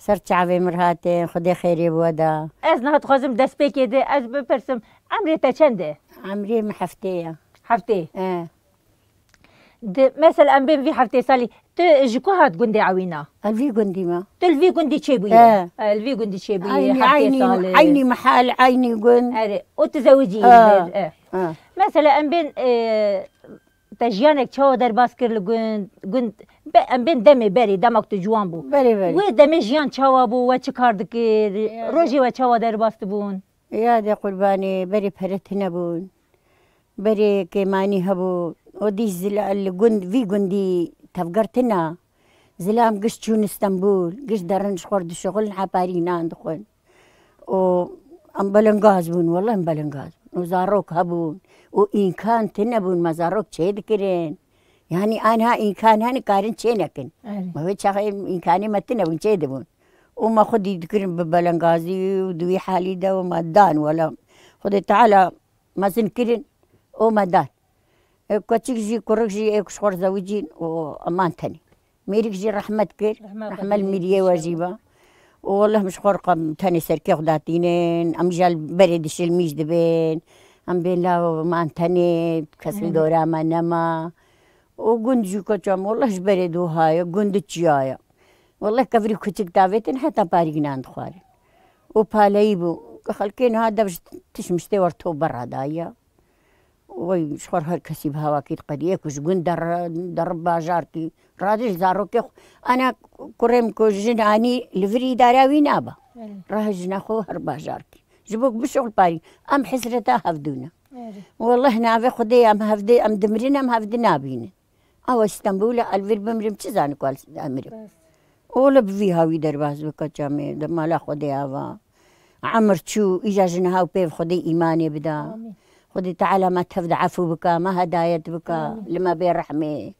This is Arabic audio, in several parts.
سرت شعبي مرهاتين خدي خيري بودا از نهت خزم دس بيكي دي از ببرسم عمري تشندي عمري محفتية حفتي آه. دي مثل ام بين في حفتي سالي تو جكو هات قندي عوينا الفي آه، قندي ما. تو الفي قندي تشيبي آه. الفي قندي تشيبي عيني عيني سالي. عيني محل عيني قند اري وتزوجي آه آه, آه. مثلا ام بين آه mesela em bên te jiyanek çawa derbas kir li gund gund em bên demê berê demek tu ciwan bû بەێ بەێ wê demê jiyan çawa bû we çi kar dikir rojê we çawa derbas dibûn یادێ قوربانێ بەری پەرەت نەبوون بەرێ کێمانی هەبوو ئۆدی لە گوند وی گوندی تەفگەرتنا زلام گشت چوون ئستەمبول گشت دەڕنج خۆرد شغل حپاری نان دخۆن و ئەم بەلنگاز بوون وەڵە ئەم بەلنگاز و زارۆک هەبوون و ئینکان ت نەبوون مەزارۆک چێ دکرێن یعنی ئاها ئینکان هەنی کارن چێ نەکەن مەوێ چاخی ئینکانی مەتە نەبوون چێ دەبوون وما خدي دكرن ببلنغازي ودوي حالي دا وما دان ولا. خدي تعالى ما زنكرن وما دان. كوتشيك جي كورك جي ايك شخور زوجين وامان تاني ميريك جي رحمة كير رحمة الميريا واجبة والله مش خرقة تاني سركي خداتينين أم جال برد الميج دبين أم بين لا مان تاني كسل دورا ما نما وقند جو كوتشام والله جبردو هاي قند جيايا والله كفري كتك داويتن حتى بارينان خواري. وباليبو خلكين هذا باش تشمشتي ورتو برا دايا. وای شوار هر کسی به هوا کیت قدی یکوش گون در در بازار کی رادش دارو که انا کرم کو جنانی لوری دارا وی نابا راه جنا خو هر بازار کی جبوک بشغل پای ام حسرتا هفدونا والله نافي خدي ام هفدي ام دمرين ام هفدي نابين او اسطنبول الفير بمرم چه زانو کال امرم اول بوی هاوی درباز بکا چامه دمالا خدي اوا عمر چو ایجا جنهاو پیو خدي ایمانی بدا تعالى ما تفد عفو بك ما هداية بك لما بين رحمي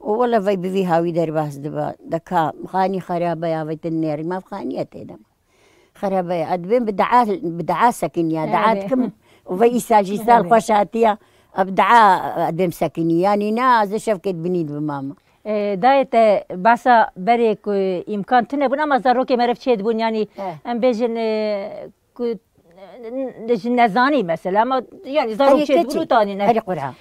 والله في بفي هاوي درباز دبا. دكا خاني خرابة يا بيت النير ما خانية تيدا خرابة يا أدبين بدعا بدعا سكن يا دعاتكم وفي ساجي سال خوشاتيا أبدعا أدم سكني يعني ناز شفكت بنيد بماما دایت باسا بری کو امکان تنه بون اما زارو که مرف چید بون. یعنی ام کو نزانی مثلا یعنی زارو چید بون تانی نه هری قرعه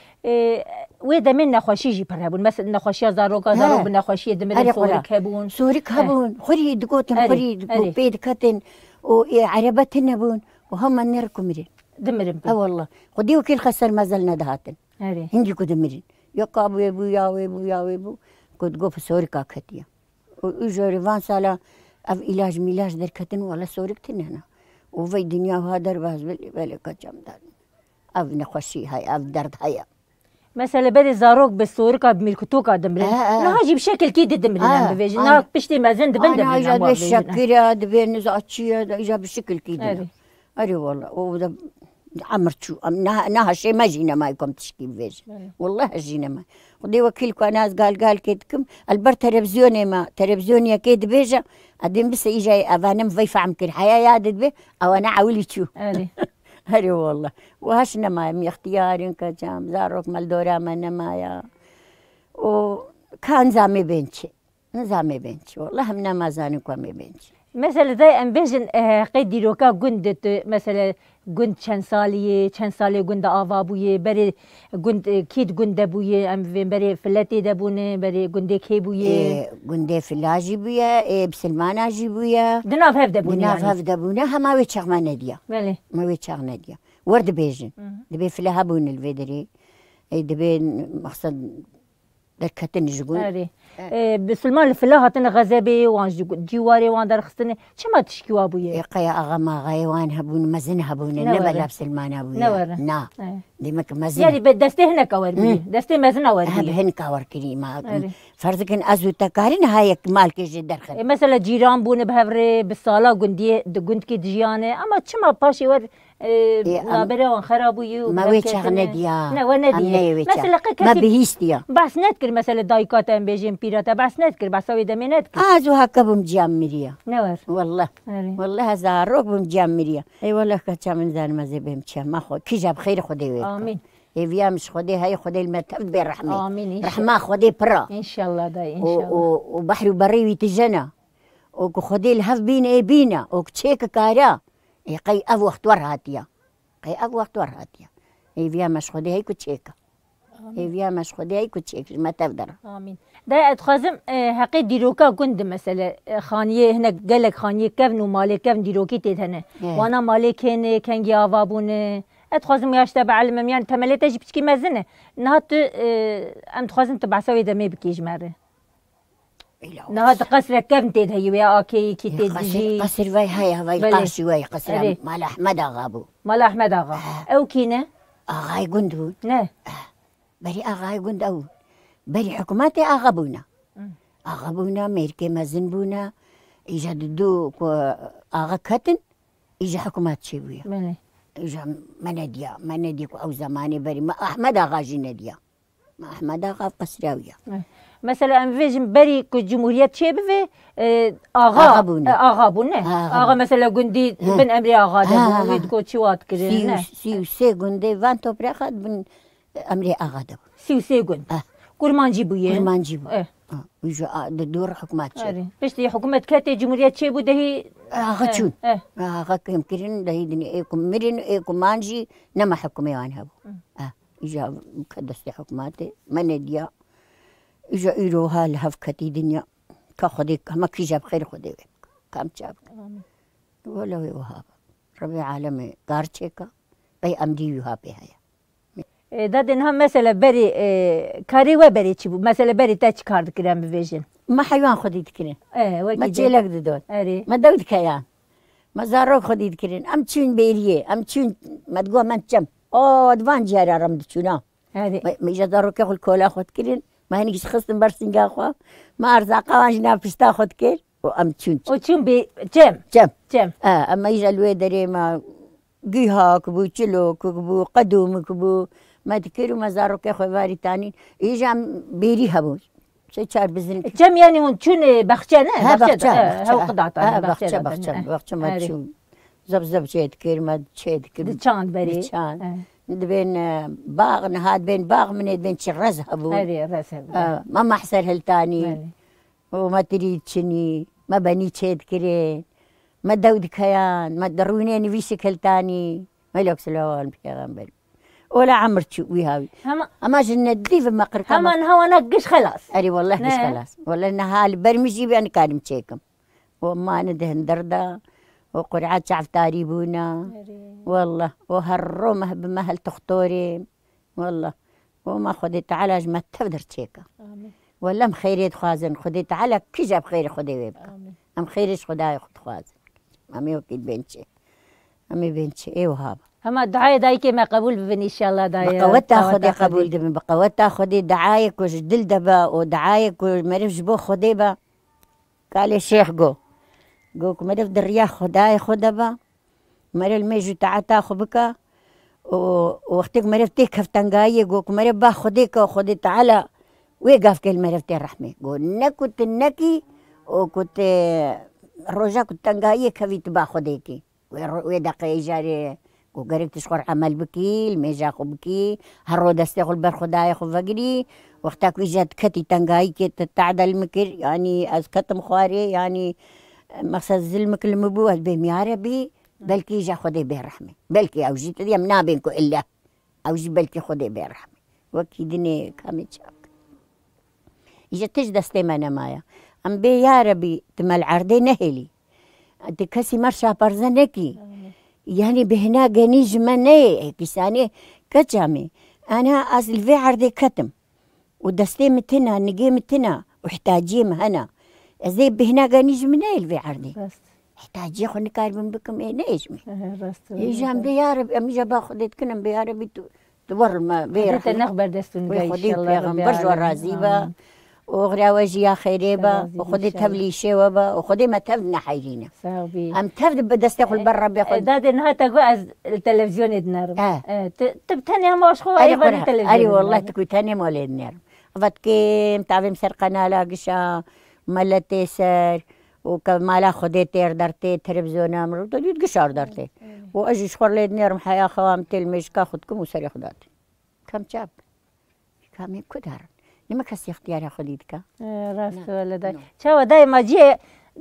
وی دمن نخوشی جی پر هبون مثلا نخوشی زارو کا زارو بن نخوشی دمن سورک هبون سورك هبون خري دقوتن خري بيد كتن وعربتن هبون وهم نركم مرين. دمرم أه والله. خدي وكيل خسر ما زلنا دهاتن. هنجي كو دمرين يقاب ويبو يا ويبو يا ويبو كنت قوف سوريكا كتيا وإجا ريفان سالا أف علاج ميلاج در كتن ولا سوريك اوی دنیا ها در باز ولی بلی کجام دن او نخوشی های او درد های مثلا بده زاروك بالصوركة بملكتوكة دمرين آه آه. نها جيب شكل كي دمرين آه. بيجي نها بشتي مازن دبن دمرين انا جاب الشكل دبين بشکل کی الشكل اری والا او والله وده عمرت شو نها نها شيء ما جينا ما يكم تشكي بيج والله جينا ما ودي وكيلكم ناس قال قال كيدكم البر تلفزيوني ما تلفزيونيا كيد بيجا أدين بس إجا أفانم في فعم كل حياة يادت به أو أنا عولي شو هري والله. وهاش نما مي اختيار كجام زاروك مال دورا ما نمايا وكان زامي بنتي زامي بنتي والله ما زانكم بنتي مثلا زي ام بيجن قيد دیروکا گند مثلا گند چند سالیه چند سالی گند آوا بویه بری گند کید گند بویه ام بری فلتی دبونة بری گند کی بویه گند فلاجی بویه ای بسلمانا جی بویه دناف هف دبونة دناف هف دبونة هما چغ ما ندیا بله ما وی چغ ندیا ورد بيجن. دبي فلاها بون الفيدري. دبي مقصد دركتن جقول بسلمان الفلاح هاتن غزبي وان جواري وان در خستنه چما تشكيوا بويه قيا أغما غيوان هبون مزن هبون. نبا لا بسلمان أبويا. نور نا. ديمك مزن. يعني بدسته هنا كور دسته مزن اور هب هن كور كريما فرض کن از و تکارین های مال کش درخن مثلا جیران بونه بهره به سالا گندی گند کی دیانه اما چما پاشی ور لابره وان خرابو ما وی چغ ندیا نه و ندیا مثلا قکسی ما بهیستیا بس نت کر مثلا دایکات هم بیجن پیراتا بس نت کر بس اوی دمی نت کر از و حکبم جام میریا نور والله. آره. والله هزار روک بم جام میریا ای والله کچا من زن مزه بم چما خو کی جاب خیر خودی وی آمین. ايفيا مش خدي هاي خدي المتف بالرحمه آمين رحمة خدي برا. إن شاء الله داي إن شاء الله. وبحر بري ويتجنا وكو خدي الهف بينا اي بينا. وكتشيك كارا اي قي أف وقت ور هاتيا. قي أف وقت ور هاتيا. اي فيا مش خدي هي كتشيكا اي فيا مش خدي هي كتشيك ما تقدر آمين. دا أتخازم حقي ديروكا كنت مثلا خانية هنا قالك خانية كفن ومالي كفن ديروكي تيت هنا. إيه. وأنا مالي كان كان جيافا بون اتخازم ياش تبع علم يعني تمليتش بشكي مزنة نهات أم تخازم تبع سوي دمي بكيج مرة نهات قصر كفن تيت هي ويا اكي كي قصر جي قصر وي هاي بلي. قاسي وي قصر. مال احمد غابو مال احمد اغا أو كينا أغاي قندون نه بري أغاي قند أو. بري حكوماتي اغابونا. اغابونا ميركي مازن بونا. إجا ددو كو أغا كتن إجا حكومات شوية بلي اجا منديا منديا أو زماني بري ما أحمد أغا جي نديا ما أحمد أغا قصراوية. مثلا أم فيجن بري كو جمهورية شبه أغا آغا بونا. أغا بونا آغا مثلا قندي بن أمري أغا ها، ها، دبو ها. ويدكو تشوات سيو كرين سيو سي قندي فانتو بريخات بن أمري أغا دو سيو آه. كورمان جيبوين ما نجيبو إيه آه، يجوا دور حكومات أري. بشتي حكومة كاتي جمهورية شيبو دهي آغا شون إيه آغا كم كرين دهيدني ايكم مرين ايكم مانجي نما حكومي وان هبو آه اجا مكدس حكوماتي منديا اجا ايروها لهف كتي دنيا كخدي كما كيجاب خير خدي كم جاب ولا وهاب ربي عالمي قارتشيكا اي امدي يهابي هيا دادن هم مثلا بري إيه، كاري وبري تشبو مثلا بري تاش كارد كرام بفيجن ما حيوان خدي تكرين إيه ما دون اري ما دود كيان ما زاروك خدي تكرين ام تشون بيريه ام تقول ما تشم أو دفان جاري رمد تشونا اري ما ما يجي دارو كيخل كولا خد كرين ما هنيك خصن برسن قاخوا ما ارزاقا وانجنا بستا خد كيل وام تشون وتشون بي جيم جم جيم آه اما يجي الويدري ما قيها كبو تشلو كبو قدوم كبو مدکر و مزارو که خویواری تانین ایجا بیری هبوز سه چار بزنید چم یعنی اون چون بخچه نه؟ ها بخچه ها قدعتا ها بخچه بخچه بخچه ما چون زب زب چه دکر ما چید کر دچان بری بن دبین باغ نهاد بین باغ مند بن چه رز ها هبو هری رز هبو ما محسر هلتاني وما تريد چنی ما بني چه كرين ما دود كيان ما درونین ویش کل تانی ملوک سلوان لون بيغمبر ولا عمر تشوي هاوي هما أما جن الديف ما قرقم هما هو نقش خلاص. أري والله مش نه. خلاص. والله نهال برمجي بان كان مشيكم. وما ندهن دردا وقرعات شعف تاريبونا. والله. وهالرمه بمهل تخطوري. والله. وما خديت علاج ما تقدر تشيكا ولا مخيريت خوازن. خديت على كي جاب خير خدي ويبقى أم خيرش خداي خد خوازن. أمي وكيد بنتي. أمي بنتي. إيه وهاب هما الدعاية داي كما قبول ببن إن شاء الله داي بقوتا خدي قبول دم بقوتا خدي دعايك وش دل دبا ودعايك ومرفش بو خدي با. قال الشيخ جو جو مرف دريا خداي خدبا مرف الميجو تعتا خبكا ووقتك مرف تيك كفتنغاي جو مرف با خديك وخدي تعالى. ويقف كل مرف تي رحمي. جو نكت النكي وكنت روجا كنت تنغاي كفيت با خديكي ويدقي جاري وقريب تشخر عمل بكي الميجا خو بكي هرو دستي خو البر خداي خو فقري وقتك وجات كتي تنغاي كي تتعدى المكر يعني أز كتم خواري يعني مقصد زلمك المبو بهم يا ربي بلكي جا خدي به رحمة بلكي أو جيت اليوم نابنكو إلا أو جي بلكي خدي به رحمة وكي دني كامي شاك إجا تج دستي مانا مايا أم بي يا ربي تمال عردي أنت كسي مرشا برزنكي. يعني بهنا جنيج مني كساني كجامي أنا اصل في عرضي كتم ودستي متنا نجي متنا وحتاجيم هنا زي بهنا جنيج مني الفي عرضي بس احتاجي خو نكارب بكم إيه نيجمي بس يجام بيارب ام جا باخذ كنم بيارب تور ما بيرح نخبر دستون وخدي شاء الله رب بيغمبر جوا العالمين. رازيبا آمين. وغرا وجيا خيريبا وخدي. تبلي شيوبا وخدي ما تبنا حيرينا صاحبي أم تبدا بدست ياخذ برا بياخذ داد انها تقوى التلفزيون يدنر آه. تبتني هم وش خو أيضا التلفزيون أري والله. تكوي تاني مولد نير فات كيم تعبي مسرقنا لا قشا ملا تيسر وكمالا خدي تير درتي تلفزيون أمر تريد قشار درتي وأجي شخور ليد نير محيا خوام تلمش كاخدكم وسري خداتي كم جاب كم يكدر نمە کەسی اختیارە خۆلی بکە ڕاستە لەدای چاوە دای ماجیێ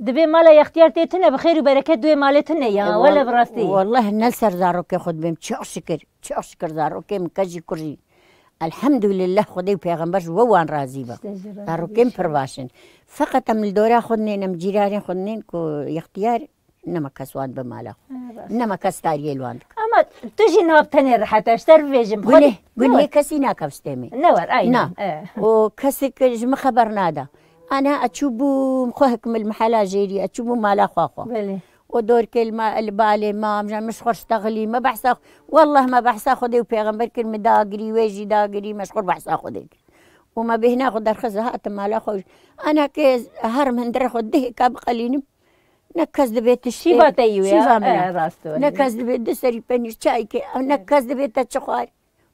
دەبێ مالا یختیار تێتنە بە خێر و بەرەکە دوێ مالێتنە یاوە لە بڕاستی؟ والله نەل سەر زارۆکێ خودت بێم چی عشی کرد چی عش کرد زارۆکێم کەژی کوژی. الحمد لله خدای و پیغمبر ووان راضی بە. زارۆکێم پڕباشن فقط ئەم دۆرا خودنێنم جیرارێن خودنێن کو یختیار نما كسوان بمالا. نما كستاري الوان اما تجي ناب تاني رحت اشتر فيجم قولي قولي كسي ناكفستمي نور اي نعم وكسي ما خبر نادا. أنا اتشوبو مخوهك المحلا جيري اتشوبو مالا خواخوا. بلي ودور كلمة البالي ما مش خرش تغلي ما بحث والله ما بحث خدي وبيغمبر كلمة داقري ويجي داقري مشغول بحث خدي وما بهنا خد هات مالا خوش أنا كيز هر من در خده كاب قلينم نكز دبيت شيفا تيو يا راستو نكز دبيت دسري بنير شاي كي نكز دبيت تشخوار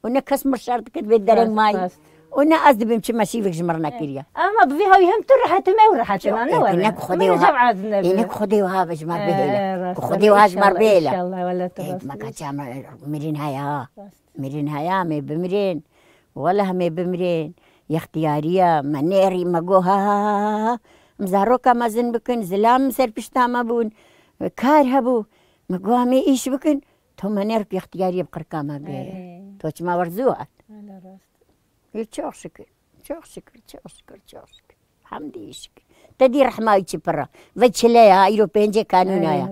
ونكز مرشارت كد بيت درنگ ماي ونا أزد بمشي ماشي فيك جمرنا كيريا أما بفيها ويهم ترحت ما ورحت أنا نور إنك خدي وها إنك خدي وها بجمر بهلا خدي وها جمر بهلا إن شاء الله ولا تبص ما كان مرين هيا مرين هيا مي بمرين ولا مي بمرين يا اختيارية منيري ما زارۆکە مازن بکن زلام سەر پیشتامە بوون کار هەبوو مەگوامێ ئیش بکن تۆ مەنێر پێختیاریە قڕکامە بێرە. تۆچ ماوەرزووە چۆخ شکر چۆخ شکر چۆخ شکر چۆخ شکر. هەمدی شکر. دەدی ڕحماویی پڕە؟ بە چلەیە ئیرۆ پێنجێ کانونایە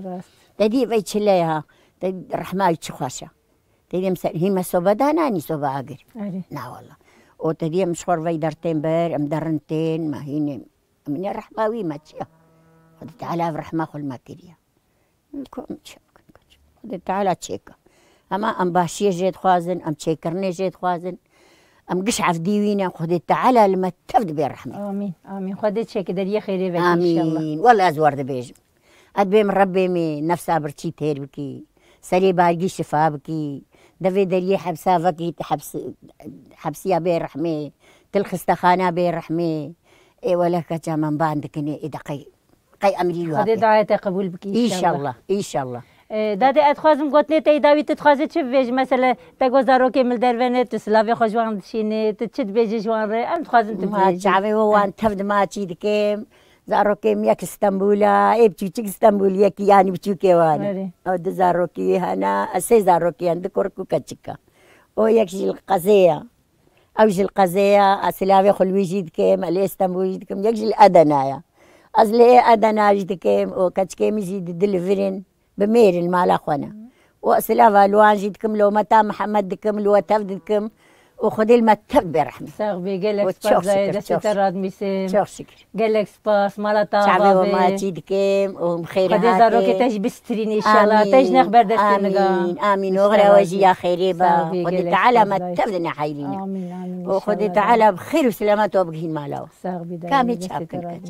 دەدی بە چلەیە؟ ڕحماوی چ خۆشە؟ دەدیم سەر هیمە سۆبەدانانی سۆبە ئاگر. ناوەڵە. ئۆ دەدیم شۆڕڤی دەرتێن بەر ئەم ما ماهینێم من الرحماوي ما تشيا تعالى برحمة خل ما كريا تعالى تشيكا أما أم باشية جيت خوازن أم تشيكرني جيت خوازن أم قشعف ديوينا خذي تعالى لما تفد بالرحمة. آمين آمين. خذي شيك دريه خيري بك آمين إن شاء الله. والله أزور دبيج أدبي من ربي مي نفسها برشي تير بكي. سري باقي شفا بكي. دفي دريه حبسا بكي حبس حبسيا بالرحمة تلخص بالرحمة إيه ولا كجا من إيه دقي قي أمري خذي دعاية قبول بك إن شاء الله. إن شاء الله. دادی اتخوازم گوتنی تی داوی تتخوازی چه بیج مثلا تگو زارو که مل درونه تسلاوی خوشوان دشینی تچت بیج جوان ره أم تخوازم تبیج ما جاوی وان تفد ما چی دکیم زارو کم یک استانبولا ای بچوچک استانبول یکی یعنی وان أو د زارو کی هنا اسی زارو کی اند کورکو کچکا أو یک جیل قضیه أو جیل قضیه اسلاوی خلوی جید کم الی استانبول جید کم یک جیل ادنایا از لی ادنا جید کم أو کچکم جید دلفرین بمير المال أخوانا. وأسلافا لوان جيدكم لو متى محمد دكم لو تفدكم وخذي المكتب برحمة. ساغبي قال لك سباس زايدة ستراد ميسين شوف شكر قال لك سباس مالا طابة شعبي وما تيدكم ومخير هاتي خذي زاروكي تاج بسترين إن شاء الله. تاج نخبر دستنقا آمين آمين. وغرى وجي يا خيري با. خذي تعالى ما تفدنا حيلين آمين آمين. وخذي تعالى بخير وسلامات وبقين مالاو. ساغبي كامل شابكن